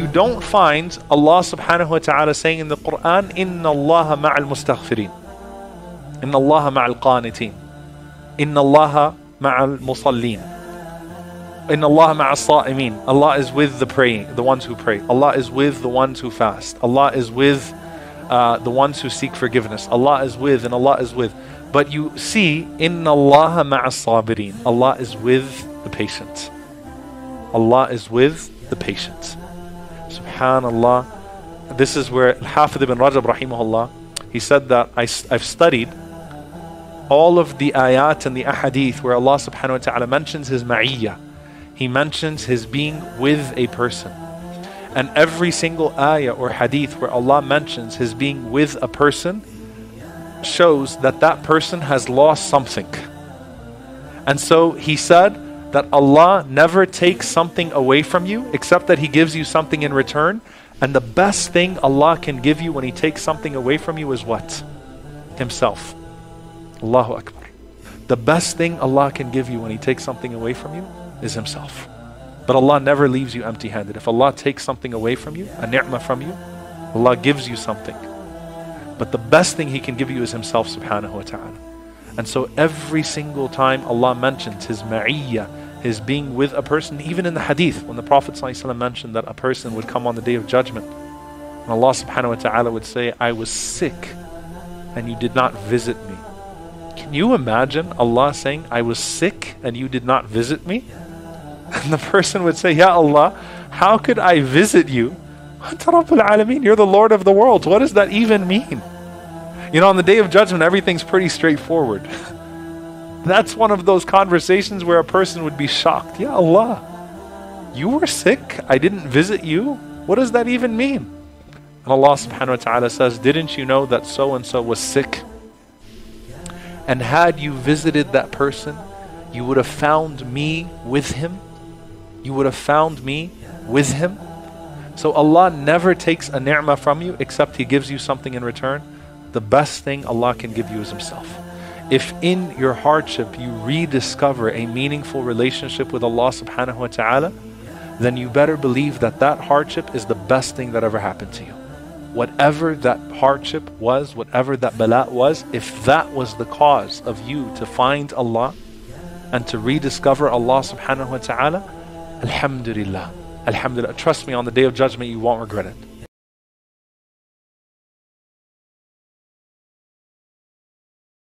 you don't find Allah subhanahu wa ta'ala saying in the Quran, Inna Allah ma'al mustaghfirin. Inna Allah ma'al qanitin. Inna Allah ma'al musallin. Inna Allah ma'al sa'imin. Allah is with the praying, the ones who pray. Allah is with the ones who fast. Allah is with uh, the ones who seek forgiveness. Allah is with and Allah is with. But you see, Inna Allah ma'al sabirin. Allah is with the patient. Allah is with the patient. Subhanallah. This is where Hafid ibn Rajab rahimahullah, he said that I, I've studied all of the ayat and the ahadith where Allah subhanahu wa ta'ala mentions His ma'iyyah. He mentions His being with a person. And every single ayah or hadith where Allah mentions His being with a person shows that that person has lost something. And so he said that Allah never takes something away from you except that He gives you something in return. And the best thing Allah can give you when He takes something away from you is what? Himself. Allahu Akbar. The best thing Allah can give you when He takes something away from you is Himself. But Allah never leaves you empty handed. If Allah takes something away from you, a ni'mah from you, Allah gives you something. But the best thing He can give you is Himself subhanahu wa ta'ala. And so every single time Allah mentions His ma'iyyah, His being with a person, even in the hadith, when the Prophet ﷺ mentioned that a person would come on the day of judgment, and Allah subhanahu wa ta'ala would say, I was sick and you did not visit me. Can you imagine Allah saying, I was sick and you did not visit me? And the person would say, Ya Allah, how could I visit you? You're the Lord of the worlds. What does that even mean? You know, on the day of judgment, everything's pretty straightforward. That's one of those conversations where a person would be shocked. Ya, Allah, you were sick? I didn't visit you? What does that even mean? And Allah subhanahu wa ta'ala says, Didn't you know that so and so was sick? And had you visited that person, you would have found me with him. You would have found me with him. So Allah never takes a ni'mah from you except He gives you something in return. The best thing Allah can give you is Himself. If in your hardship you rediscover a meaningful relationship with Allah subhanahu wa ta'ala, then you better believe that that hardship is the best thing that ever happened to you. Whatever that hardship was, whatever that bala was, if that was the cause of you to find Allah and to rediscover Allah subhanahu wa ta'ala, Alhamdulillah. Alhamdulillah. Trust me, on the day of judgment, you won't regret it.